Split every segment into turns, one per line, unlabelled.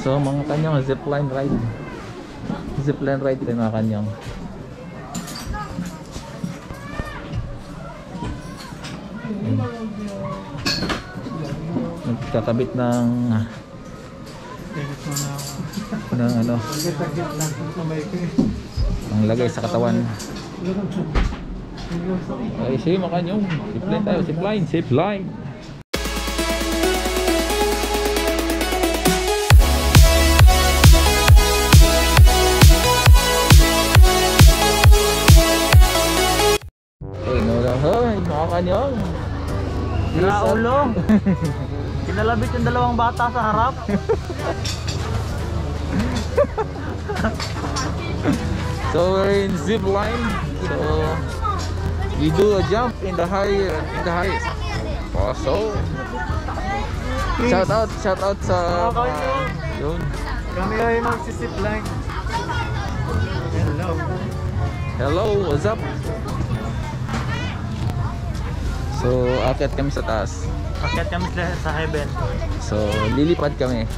So mga kanyang zipline ride. Zipline ride tayo mga kanyang. Nagkakabit ng ng ano, ang lagay sa katawan. Ay, sige mga kanyang. Zipline tayo, zipline, zipline. Kanyang.
Ginaulo! Kinalabit yung dalawang bata sa harap.
So we're in zip line. So we do a jump in the high in the highest. Oh, so shout out, shout out sa uh, yun.
Kami ay magsisip lang. Hello.
Hello, what's up? So akit kami sa taas.
Akyat kami sa- heaven.
So lilipad kami.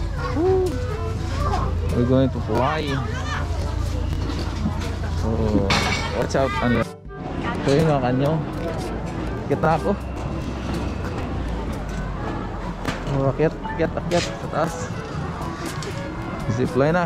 We're going to fly. So watch out ano. So yun mga kanyo. Kita ako. Oh, akyat, akyat, akyat sa taas. Zipline na.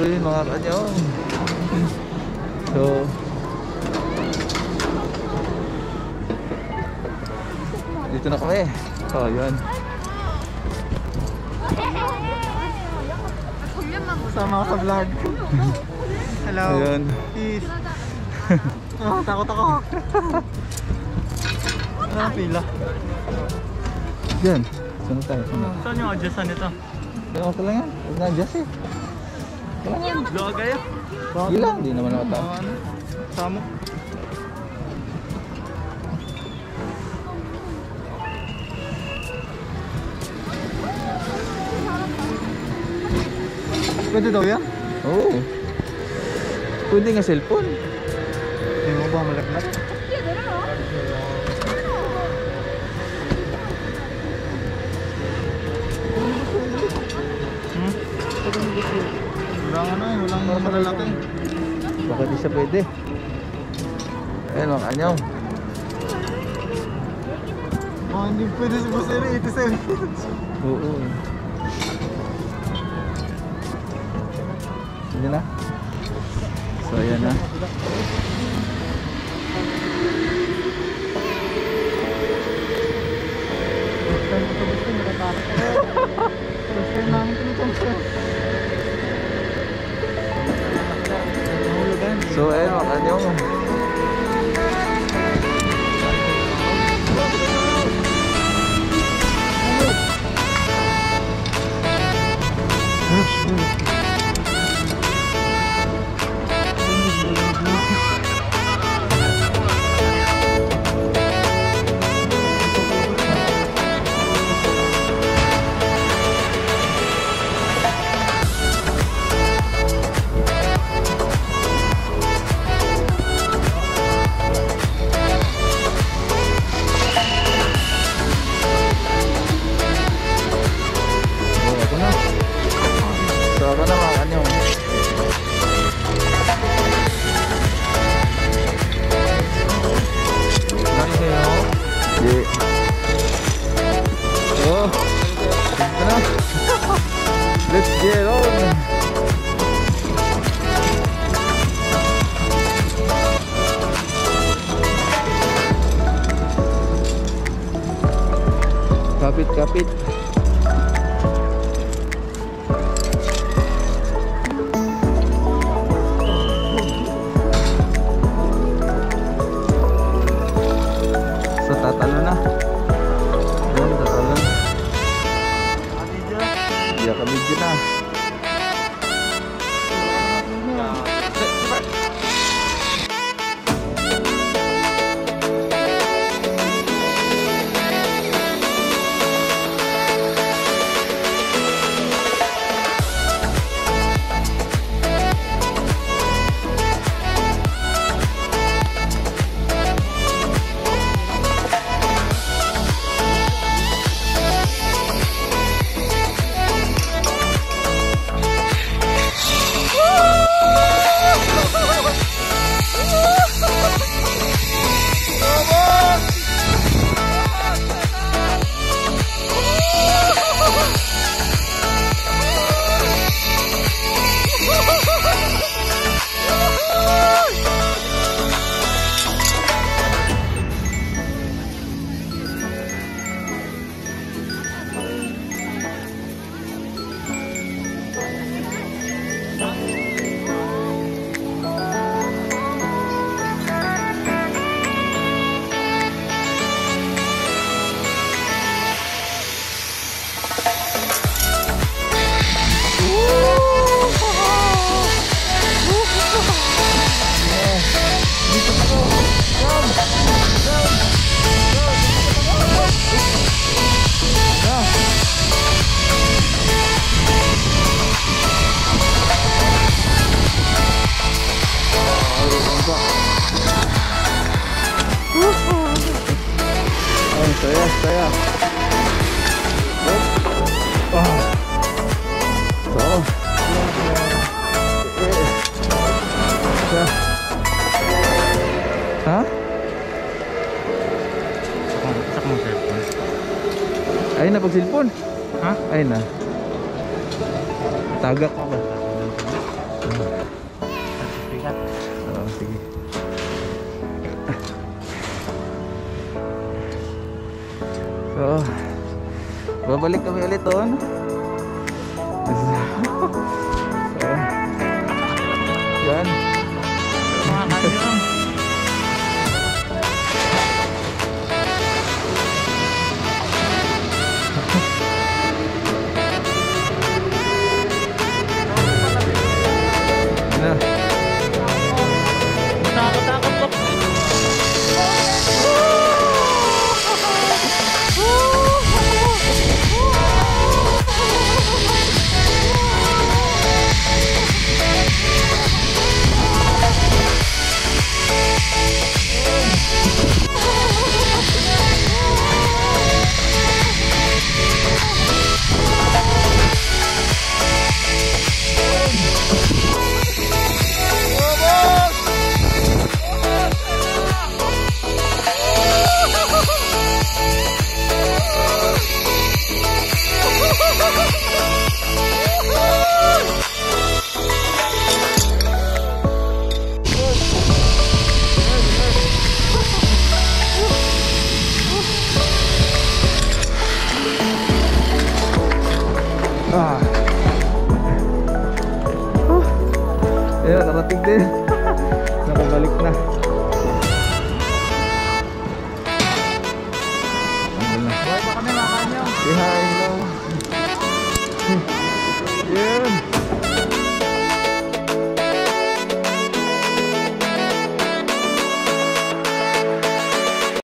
Yun mga kanyong. So dito na kami. Oh, yun.
Sama ako sa vlog. Hello.
Ayun.
Peace. Oh, takot ako. Ano ang pila?
Yan. Sunod tayo.
Saan yung adjustan nito?
Yan, okay lang yan. Huwag na adjust eh.
Luwag kayo?
Ilang, hindi naman ako tao.
Ano? Samo. Pwede daw yan?
Oo. Pwede nga cellphone.
Hindi mo ba malaglag? Walang malalaki.
Baka di siya pwede. Ayan mga kanyaw.
Oh, hindi pwede si Boss Eri, 87
Oo. Hindi na. So ayan na.
First time ko to Boss Eri, natatakot ako. First time namin ito nito Boss Eri. Nahulugan.
So ayan Kapit, kapit. home. na pag cellphone.
Ha?
Ayun na. Tagak
ako.
Oh, sige. So, babalik kami ulit doon. behind